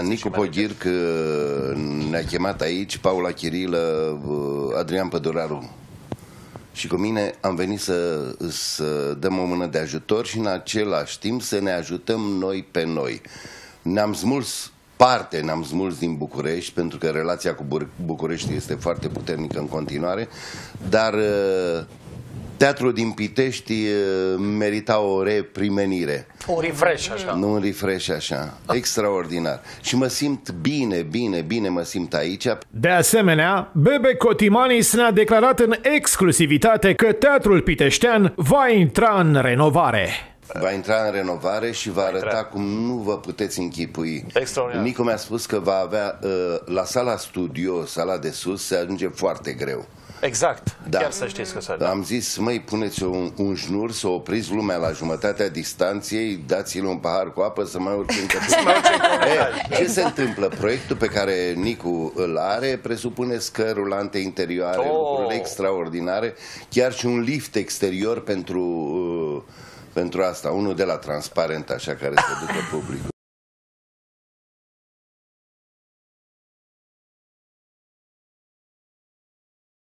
Nicu Poghirc ne-a chemat aici, Paula Chirilă, Adrian Păduraru și cu mine am venit să, să dăm o mână de ajutor și în același timp să ne ajutăm noi pe noi. Ne-am smuls parte, ne-am smuls din București, pentru că relația cu București este foarte puternică în continuare, dar Teatrul din Pitești merita o reprimenire. Un refresh așa. Nu un refresh așa. Extraordinar. Și mă simt bine, bine, bine mă simt aici. De asemenea, Bebe Cotimanis ne-a declarat în exclusivitate că Teatrul Piteștean va intra în renovare. Va intra în renovare și va arăta cum nu vă puteți închipui. Extraordinar. Nicu mi-a spus că va avea la sala studio, sala de sus, se ajunge foarte greu. Exact, da. chiar să știți că să da. Am zis, măi, puneți un, un șnur să opriți lumea la jumătatea distanței, dați-l un pahar cu apă să mai urce încă e, Ce se întâmplă? Proiectul pe care Nicu îl are presupune scări rulante interioare, oh. lucruri extraordinare, chiar și un lift exterior pentru... Uh, pentru asta, unul de la transparent, așa, care să ducă publicul.